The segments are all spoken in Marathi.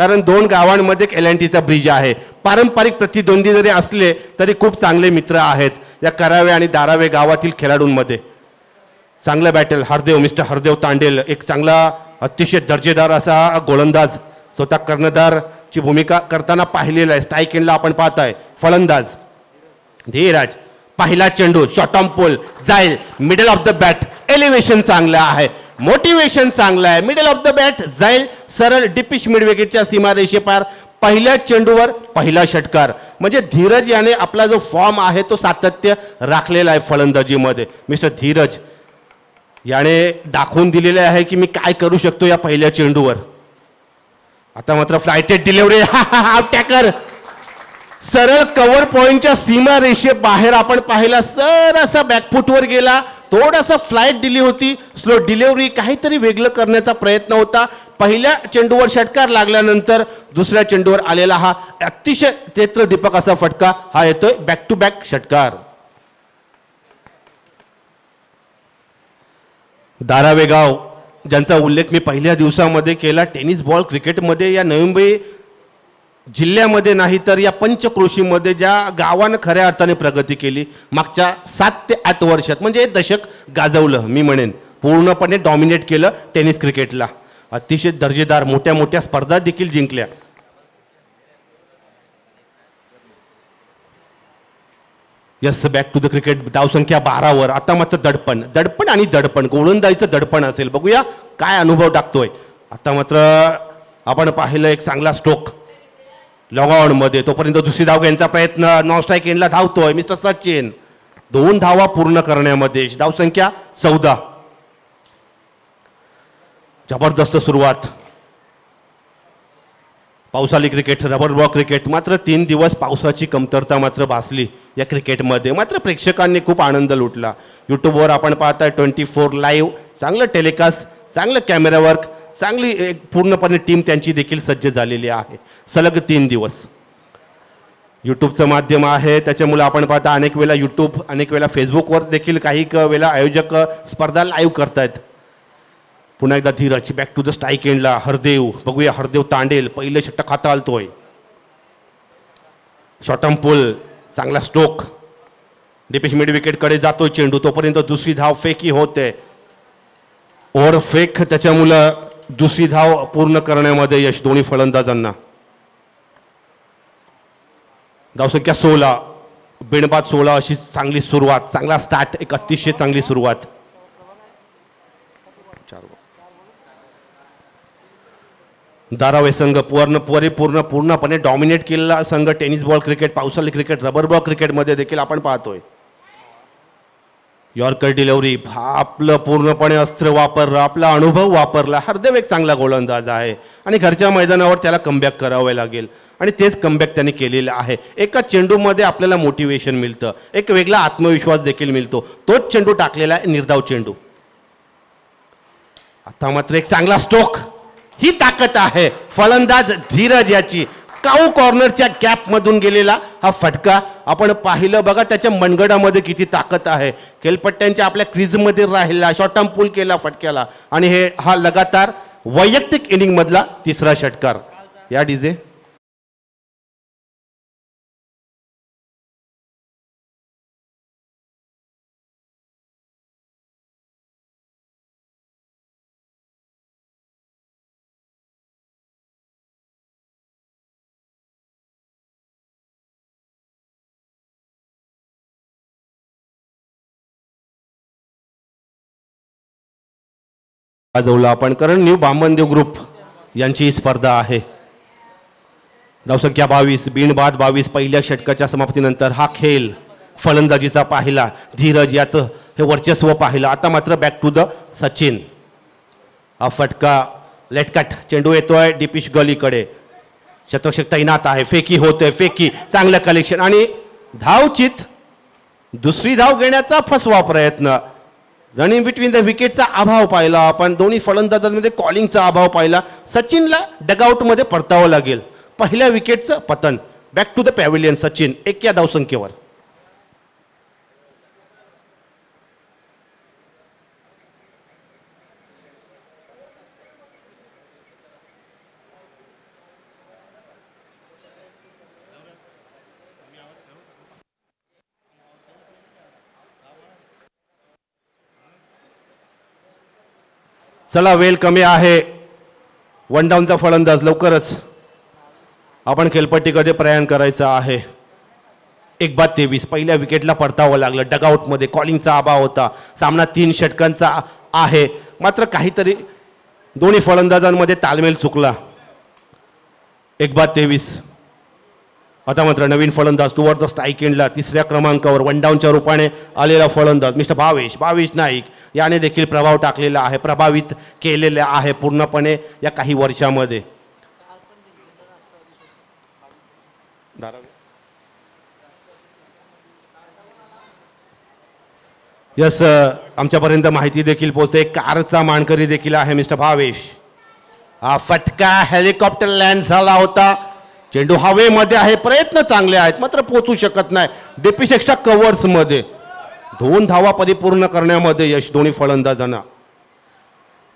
कारण दोन गावांमध्ये एक एल एन टीचा ब्रिज आहे. पारंपरिक प्रतिद्वंदी जरी असले तरी खूप चांगले मित्र आहेत. या करावे आणि दारावे गावातील खेळाडूंमध्ये. चांगलं बॅटल हरदेव मिस्टर हरदेव तांडेल. एक चांगला अतिशय दर्जेदार असा गोलंदाज स्वतः कर्णधारची भूमिका करताना पाहिलेला आहे. स्ट्राईक एंडला आपण पाहताय. फलंदाज. धीराज. पहिला चेंडू शॉर्ट ऑन पोल जाईल. Middle of the bat elevation चांगलं आहे. मोटिवेशन चांगलं आहे. मिडल ऑफ द बॅट जाईल. सरळ डिपिश मिडविकेटच्या सीमारेषेपार पहिल्या चेंडूवर पहिला षटकार. म्हणजे धीरज याने आपला जो फॉर्म आहे तो सातत्य राखलेला आहे फलंदाजीमध्ये. मिस्टर धीरज याने दाखवून दिलेले आहे की मी काय करू शकतो या पहिल्या चेंडूवर. आता मात्र फ्लायटेड डिलिव्हरी टॅकर सरळ कव्हर पॉईंटच्या सीमा रेषे बाहेर आपण पाहिला. सर असा बॅकफुटवर गेला. थोडासा फ्लाईट दिली होती. स्लो डिलिव्हरी काहीतरी वेगळं करण्याचा प्रयत्न होता. पहिल्या चेंडूवर षटकार लागल्यानंतर दुसऱ्या चेंडूवर आलेला हा अतिशय तेत्र दीपक असा फटका. हा येतोय बॅक टू बॅक षटकार. दारावेगाव ज्यांचा उल्लेख मी पहिल्या दिवसामध्ये केला टेनिस बॉल क्रिकेटमध्ये या नवी मुंबई जिल्ह्यामध्ये नाही तर या पंचक्रोशीमध्ये ज्या गावानं खऱ्या अर्थाने प्रगती केली मागच्या सात ते आठ वर्षात म्हणजे एक दशक गाजवलं मी म्हणेन. पूर्णपणे डॉमिनेट केलं टेनिस क्रिकेटला अतिशय दर्जेदार मोठ्या मोठ्या स्पर्धा देखील जिंकल्या. Yes back to the cricket धावसंख्या बारावर आता मात्र दडपण. दडपण आणि दडपण गोलंदाजीचं दडपण असेल. बघूया काय अनुभव टाकतोय. आता मात्र आपण पाहिलं एक चांगला स्ट्रोक लॉगआउटमध्ये तोपर्यंत दुसरी धाव घेण्याचा प्रयत्न. नॉन स्ट्राईक एंडला धावतोय. मिस्टर सचिन. दोन धावा पूर्ण करण्यामध्ये. धावसंख्या चौदा. जबरदस्त सुरुवात. पावसाळी क्रिकेट रबर बॉल क्रिकेट मात्र तीन दिवस पावसाची कमतरता मात्र भासली या क्रिकेटमध्ये मात्र प्रेक्षकांनी खूप आनंद लुटला. यूट्यूबवर आपण पाहताय ट्वेंटी फोर लाईव्ह चांगलं टेलिकास्ट चांगलं कॅमेरा वर्क चांगली एक पूर्णपणे टीम त्यांची देखील सज्ज झालेली आहे. सलग तीन दिवस. यूट्यूबचं माध्यम आहे. त्याच्यामुळे आपण पाहता अनेक वेळा यूट्यूब अनेक वेळा फेसबुकवर देखील काही क वेळा आयोजक स्पर्धा लाईव्ह करतायत. पुन्हा एकदा Dhiraj back to the strike एंडला हरदेव बघूया हरदेव तांडेल पहिले षटक खाता शॉटम पुल चांगला स्ट्रोक डिपेश मिड विकेटकडे जातोय चेंडू. तोपर्यंत दुसरी धाव फेकी होते. ओव्हर फेक त्याच्यामुळं दुसरी धाव पूर्ण करण्यामध्ये यश दोन्ही फलंदाजांना. धावसंख्या सोळा बिणबाद सोळा अशी चांगली सुरुवात चांगला स्टार्ट एक अतिशय चांगली सुरुवात. दारावे संघ पूर्ण परिपूर्ण पूर्णपणे डॉमिनेट केलेला संघ. टेनिस बॉल क्रिकेट पावसाळी क्रिकेट रबर बॉल क्रिकेटमध्ये देखील आपण पाहतोय. यॉर्कर डिलिव्हरी आपलं पूर्णपणे अस्त्र वापरलं आपला अनुभव वापरला हरदेव एक चांगला गोलंदाज आहे. आणि घरच्या मैदानावर त्याला कमबॅक करावे लागेल. आणि तेच कमबॅक त्यांनी केलेलं आहे. एका चेंडूमध्ये आपल्याला मोटिवेशन मिळतं. एक वेगळा आत्मविश्वास देखील मिळतो. तोच चेंडू टाकलेला आहे निर्धाव चेंडू. आता मात्र एक चांगला स्ट्रोक ही ताकद आहे. फलंदाज धीरज याची. काऊ कॉर्नरच्या कॅपमधून गेलेला हा फटका. आपण पाहिलं बघा त्याच्या मनगडामध्ये किती ताकद आहे. खेलपट्ट्यांच्या आपल्या क्रीजमध्ये राहिला शॉर्ट टर्म पूल केला फटक्याला. आणि हे हा लगातार वैयक्तिक इनिंगमधला तिसरा षटकार. या डीजे गाजवलं आपण. कारण न्यू बामनदेव ग्रुप यांची ही स्पर्धा आहे. धावसंख्या बावीस बिनबाद बावीस पहिल्या षटकाच्या समाप्तीनंतर हा खेळ फलंदाजीचा पाहिला. धीरज याचं हे वर्चस्व पाहिलं. आता मात्र बॅक टू द सचिन. हा फटका लेटकट चेंडू येतोय डिपिश गलीकडे. शतक्षक तैनात आहे. फेकी होते फेकी चांगलं कलेक्शन आणि धावचित दुसरी धाव घेण्याचा फसवा प्रयत्न. रनिंग बिटवीन द विकेटचा अभाव पाहिला आपण दोन्ही फलंदाजांमध्ये कॉलिंगचा अभाव पाहिला. सचिनला डगआउटमध्ये परतावं लागेल. पहिल्या विकेटचं पतन. Back to the pavilion Sachin एक या धावसंख्येवर. चला वेल कमी आहे. वन डाऊनचा फलंदाज लवकरच आपण खेळपट्टीकडे प्रयाण करायचं आहे. एक बाद तेवीस पहिल्या विकेटला परतावं लागलं. डगआउटमध्ये कॉलिंगचा अभाव होता. सामना तीन षटकांचा आहे. मात्र काहीतरी दोन्ही फलंदाजांमध्ये तालमेल चुकला. एक बाद तेवीस आता मात्र नवीन फलंदाज टुवर द स्ट्राईक एंडला तिसऱ्या क्रमांकावर वन डाऊनच्या रूपाने आलेला फलंदाज मिस्टर भावेश भावेश नाईक याने देखील प्रभाव टाकलेला आहे प्रभावित केलेले आहे पूर्णपणे या काही वर्षामध्ये. यस आमच्यापर्यंत माहिती देखील पोहोचते. कारचा मानकरी देखील आहे मिस्टर भावेश. हा फटका हेलिकॉप्टर लँड झाला होता. चेंडू हवेमध्ये आहे प्रयत्न चांगले आहेत मात्र पोचू शकत नाही. डेपिस एक्स्ट्रा कव्हर्समध्ये. दोन धावा परिपूर्ण करण्यामध्ये यश दोन्ही फलंदाजांना.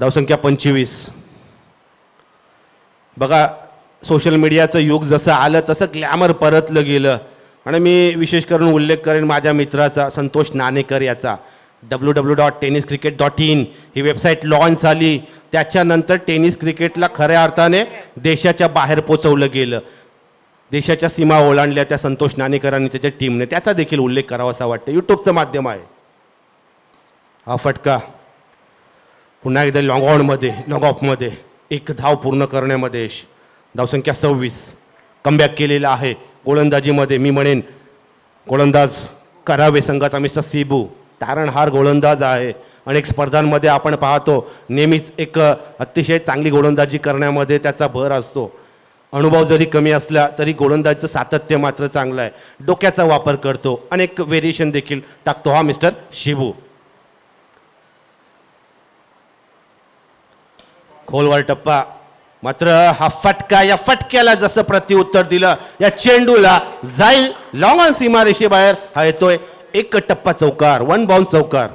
धावसंख्या पंचवीस. बघा सोशल मीडियाचं युग जसं आलं तसं ग्लॅमर परतलं गेलं. आणि मी विशेष करून उल्लेख करेन माझ्या मित्राचा संतोष नाणेकर याचा. W W dot tennis cricket dot in he website launch झाली. त्याच्यानंतर टेनिस क्रिकेटला खऱ्या अर्थाने देशाच्या बाहेर पोचवलं गेलं. देशाच्या सीमा ओलांडल्या त्या संतोष नाणेकरांनी त्याच्या टीमने त्याचा देखील उल्लेख करावा असा वाटतं यूट्यूबचं माध्यम आहे. हा फटका पुन्हा एकदा लॉंग ऑनमध्ये लॉंग ऑफमध्ये एक धाव पूर्ण करण्यामध्ये यश धावसंख्या सव्वीस. कमबॅक केलेला आहे. गोलंदाजीमध्ये मी म्हणेन गोलंदाज करावे संघाचा मिस्टर सिबू. तारणहार गोलंदाज आहे. अनेक स्पर्धांमध्ये आपण पाहतो नेहमीच एक अतिशय चांगली गोलंदाजी करण्यामध्ये त्याचा भर असतो. अनुभव जरी कमी असला तरी गोलंदाजचं सातत्य मात्र चांगलं आहे. डोक्याचा वापर करतो. अनेक व्हेरिएशन देखील टाकतो हा मिस्टर शिबू. खोलवर टप्पा. मात्र हा फटका या फटक्याला जसं प्रत्युत्तर दिलं या चेंडूला जाईल. लॉंग ऑन सीमारेषेबाहेर हा येतोय. एक टप्पा चौकार वन बाउंड चौकार.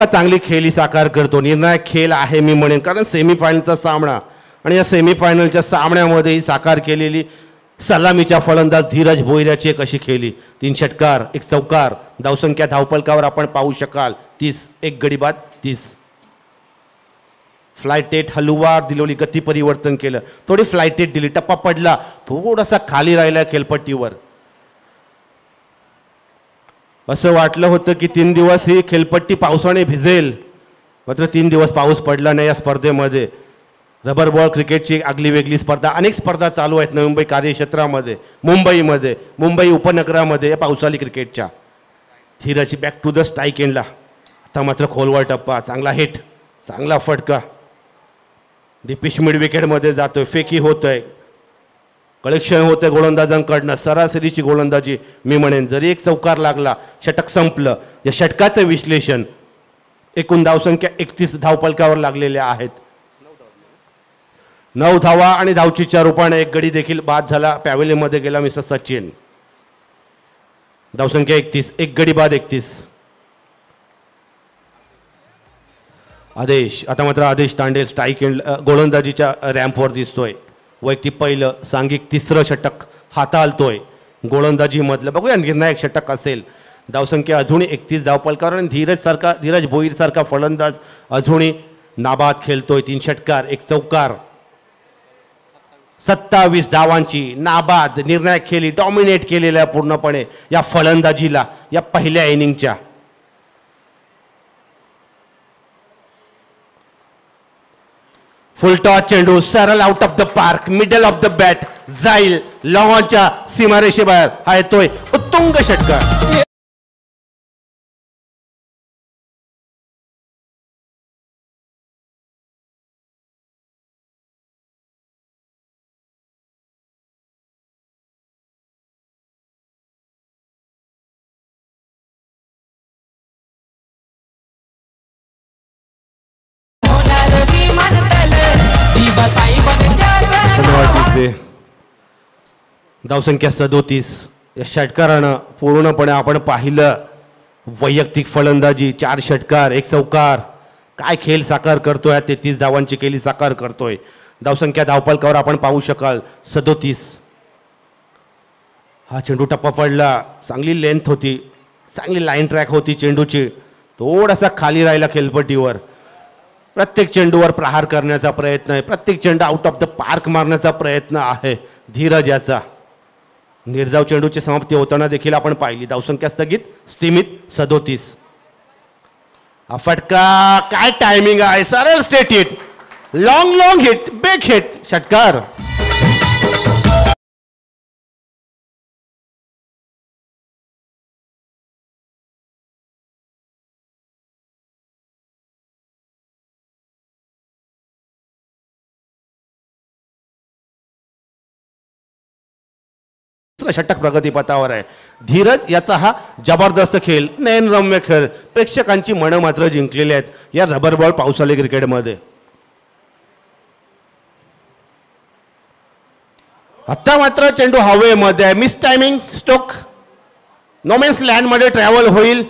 चांगली खेळी साकार करतो. निर्णायक खेळ आहे मी म्हणेन. कारण सेमीफायनलचा सामना आणि या सेमीफायनलच्या सामन्यामध्ये साकार केलेली सलामीच्या फलंदाज धीरज भोईराची एक अशी खेळी तीन षटकार एक चौकार. धावसंख्या धावपलकावर आपण पाहू शकाल. तीस एक गडीबाद तीस. फ्लायटेट हलुवार दिलोली गती परिवर्तन केलं. थोडी फ्लायटेट दिली. टप्पा पडला. थोडासा खाली राहिला खेळपट्टीवर असं वाटलं होतं की तीन दिवस ही खेळपट्टी पावसाने भिजेल. मात्र तीन दिवस पाऊस पडला नाही या स्पर्धेमध्ये. रबर बॉल क्रिकेटची आगली वेगळी स्पर्धा अनेक स्पर्धा चालू आहेत नवी मुंबई कार्यक्षेत्रामध्ये मुंबईमध्ये मुंबई उपनगरामध्ये या पावसाळी क्रिकेटच्या. धीराची बॅक टू द स्ट्राईक एंडला आता मात्र खोलवर टप्पा चांगला हिट चांगला फटका. डिपिश मिड विकेटमध्ये जातोय फेकी होतोय. कलेक्शन होते गोलंदाजांकडनं सरासरीची गोलंदाजी मी म्हणेन जरी एक चौकार लागला षटक संपलं या षटकाचं विश्लेषण एकूण धावसंख्या एकतीस धावपलकावर लागलेल्या आहेत. नऊ धावा आणि धावचीच्या रूपाने एक गडी देखील बाद झाला. पॅवेलीमध्ये गेला मिस्टर सचिन. धावसंख्या एकतीस एक गडी बाद एकतीस. आदेश आता मात्र आदेश तांडे स्ट्राईक गोलंदाजीच्या रॅम्पवर दिसतोय. वैयक्तिक पहिलं सांघिक तिसरं षटक हाताळतोय. गोलंदाजीमधलं बघूया निर्णायक षटक असेल. धावसंख्या अजूनही एकतीस धावपलकार आणि धीरज सारखा धीरज भोईर सारखा फलंदाज अजूनही नाबाद खेळतोय. तीन षटकार एक चौकार. सत्तावीस धावांची नाबाद निर्णायक खेळी डॉमिनेट केलेल्या पूर्णपणे या फलंदाजीला या पहिल्या इनिंगच्या फुलटॉस चेंडू सरल out of the park middle of the bat जाईल लॉंगॉनच्या सीमारेषेबाहेर हा येतोय उत्तुंग षटकार होणार धावसंख्या सदोतीस. या षटकारानं पूर्णपणे आपण पाहिलं. वैयक्तिक फलंदाजी चार षटकार एक चौकार. काय खेळ साकार करतोय तेहतीस धावांची केली साकार करतोय. धावसंख्या धावपालकावर आपण पाहू शकाल. सदोतीस. हा चेंडू टप्पा पडला. चांगली लेंथ होती. चांगली लाईन ट्रॅक होती चेंडूची. थोडासा खाली राहिला खेळपट्टीवर प्रत्येक चेंडूवर प्रहार करण्याचा प्रयत्न आहे. प्रत्येक चेंडू आउट ऑफ द पार्क मारण्याचा प्रयत्न आहे. धीरज याचा. निर्धाव चेंडूची समाप्ती होताना देखील आपण पाहिली. धावसंख्या स्थगित स्थिमित सदोतीस. हा फटका काय टायमिंग आहे? सरळ straight hit long long hit big hit षटकार. षटक प्रगतीपथावर आहे. धीरज याचा हा जबरदस्त खेळ नयनरम्य खेळ. प्रेक्षकांची मनं मात्र जिंकलेली आहेत या रबर बॉल पावसाळी क्रिकेटमध्ये. आता मात्र चेंडू हवेमध्ये आहे. मिस टायमिंग स्टोक नोमेन्स लँडमध्ये ट्रॅव्हल होईल.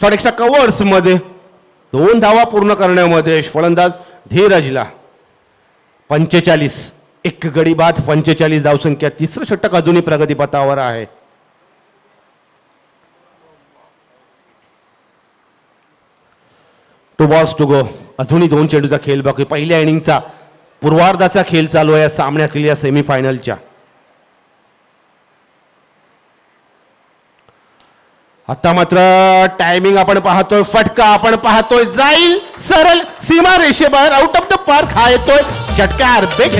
थोड्याशा कवर्समध्ये दोन धावा पूर्ण करण्यामध्ये फलंदाज धीरजला. पंचेचाळीस. एक गडी बाद पंचेचाळीस धावसंख्या तिसरं षटक अजूनही प्रगतीपथावर आहे. टू बॉल्स टू गो अजूनही दोन चेंडूचा खेळ बाकी. पहिल्या इनिंगचा पूर्वार्धाचा खेळ चालू आहे या सामन्यातील या सेमीफायनलच्या. आता मात्र टायमिंग आपण पाहतोय. फटका आपण पाहतोय. जाईल सरळ सीमा रेषेबाहेर आउट ऑफ द पार्क हा येतोय. षटकार. बिग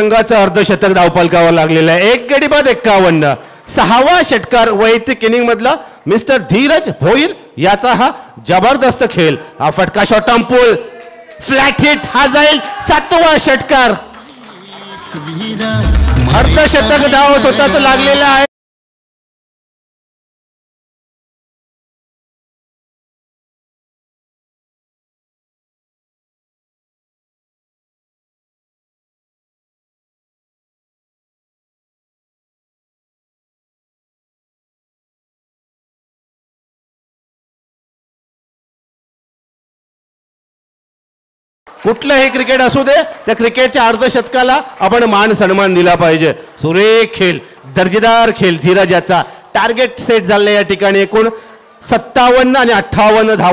संघाचं अर्धशतक धावपलकावर लागलेलं आहे. एक गडी बाद एक्कावन्न. सहावा षटकार वैयक्तिक इनिंग मधला मिस्टर धीरज भोईर याचा हा जबरदस्त खेळ. हा फटका शॉटम पूल फ्लॅट हिट हा जाईल सातवा षटकार. अर्धशतक धाव स्वतःच लागलेलं आहे. कुठलंही क्रिकेट असू दे त्या क्रिकेटच्या अर्धशतकाला आपण मान सन्मान दिला पाहिजे. सुरेख खेळ दर्जेदार खेळ धीरज याचा. टार्गेट सेट झाले या ठिकाणी एकूण. सत्तावन्न आणि अठ्ठावन्न धाव